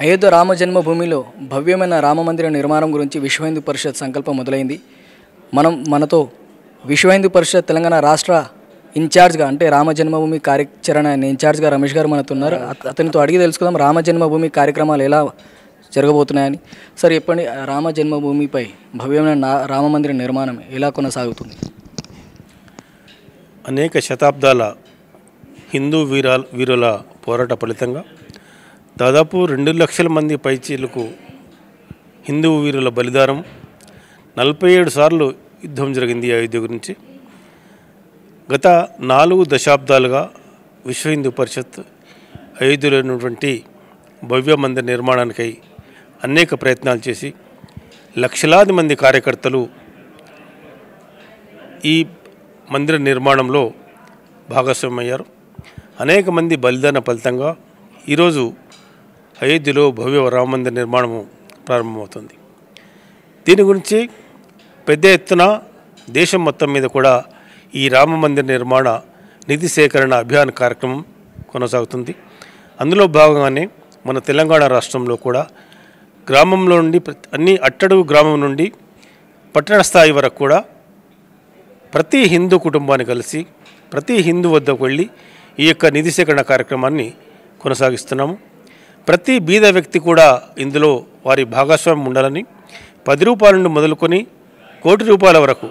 అయోధ్య రామ జన్మభూమిలో భవ్యమైన రామమందిర నిర్మాణం గురించి విశ్వ హిందూ పరిషత్ సంకల్పం మొదలైంది. మనం మనతో విశ్వ హిందూ పరిషత్ తెలంగాణ రాష్ట్ర ఇన్ఛార్జ్గా అంటే రామ జన్మభూమి కార్యాచరణ ఇన్ఛార్జ్గా రమేష్ గారు మనతో ఉన్నారు. అతనితో అడిగి తెలుసుకుందాం రామ జన్మభూమి కార్యక్రమాలు ఎలా జరగబోతున్నాయని. సార్ చెప్పండి రామ జన్మభూమిపై భవ్యమైన నా- రామమందిర నిర్మాణం ఎలా కొనసాగుతుంది? అనేక శతాబ్దాల హిందూ వీరాల వీరుల పోరాట ఫలితంగా దాదాపు రెండు లక్షల మంది పైచీలకు హిందూ వీరుల బలిదానం నలభై ఏడు సార్లు యుద్ధం జరిగింది అయోధ్య గురించి. గత నాలుగు దశాబ్దాలుగా విశ్వ హిందూ పరిషత్ అయోధ్యలో ఉన్నటువంటి భవ్య మందిర నిర్మాణానికై అనేక ప్రయత్నాలు చేసి లక్షలాది మంది కార్యకర్తలు ఈ మందిర నిర్మాణంలో భాగస్వామయ్యారు అనేక మంది బలిదాన ఫలితంగా ఈరోజు అయోధ్యలో భవ్య రామమందిర నిర్మాణము ప్రారంభమవుతుంది. దీని గురించి పెద్ద ఎత్తున దేశం మొత్తం మీద కూడా ఈ రామ మందిర నిర్మాణ నిధి సేకరణ అభియాన్ కార్యక్రమం కొనసాగుతుంది. అందులో భాగంగానే మన తెలంగాణ రాష్ట్రంలో కూడా గ్రామంలో నుండి అన్ని అట్టడుగు గ్రామం నుండి పట్టణ స్థాయి వరకు కూడా ప్రతి హిందూ కుటుంబాన్ని కలిసి ప్రతి హిందూ వద్దకు వెళ్ళి ఈ యొక్క నిధి సేకరణ కార్యక్రమాన్ని కొనసాగిస్తున్నాము. ప్రతి బీద వ్యక్తి కూడా ఇందులో వారి భాగస్వామ్యం ఉండాలని పది రూపాయల నుండి మొదలుకొని కోటి రూపాయల వరకు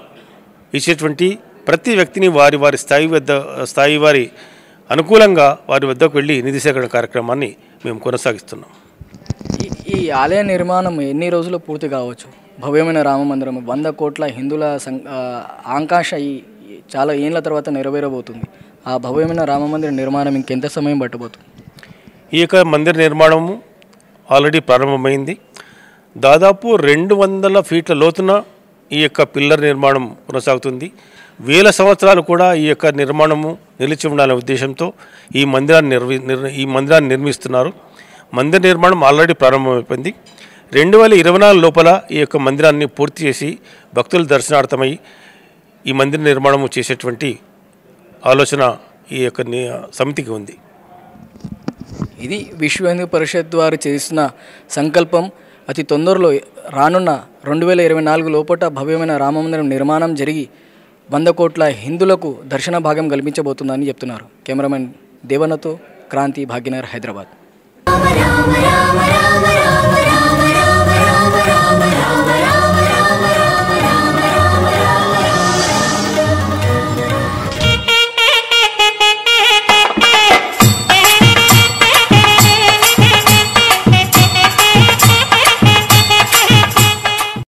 ఇచ్చేటువంటి ప్రతి వ్యక్తిని వారి వారి స్థాయి వద్ద స్థాయి వారి అనుకూలంగా వారి వద్దకు వెళ్ళి నిధి సేకరణ కార్యక్రమాన్ని మేము కొనసాగిస్తున్నాం. ఈ ఆలయ నిర్మాణం ఎన్ని రోజులు పూర్తి కావచ్చు? భవ్యమైన రామ మందిరం వంద కోట్ల హిందువుల సం ఆకాంక్ష ఈ చాలా ఏళ్ళ తర్వాత నెరవేరబోతుంది. ఆ భవ్యమైన రామ మందిర నిర్మాణం ఇంకెంత సమయం పట్టబోతుంది? ఈ యొక్క మందిర నిర్మాణము ఆల్రెడీ ప్రారంభమైంది. దాదాపు రెండు వందల ఫీట్ల లోతున ఈ యొక్క పిల్లర్ నిర్మాణం కొనసాగుతుంది. వేల సంవత్సరాలు కూడా ఈ యొక్క నిర్మాణము నిలిచి ఉండాలనే ఉద్దేశంతో ఈ మందిరాన్ని నిర్వి ఈ మందిరాన్ని నిర్మిస్తున్నారు. మందిర నిర్మాణం ఆల్రెడీ ప్రారంభమైపోయింది. రెండు వేల ఇరవై నాలుగు లోపల ఈ యొక్క మందిరాన్ని పూర్తి చేసి భక్తుల దర్శనార్థమై ఈ మందిర నిర్మాణము చేసేటువంటి ఆలోచన ఈ యొక్క సమితికి ఉంది. ఇది విశ్వ హిందూ పరిషత్ వారు చేసిన సంకల్పం. అతి తొందరలో రానున్న రెండు వేల ఇరవై నాలుగు లోపట భవ్యమైన రామమందిరం నిర్మాణం జరిగి వంద కోట్ల హిందులకు దర్శన భాగం కల్పించబోతుందని చెప్తున్నారు. కెమెరామెన్ దేవనతో క్రాంతి భాగ్యనగర్ హైదరాబాద్. రామ రామ రామ రామ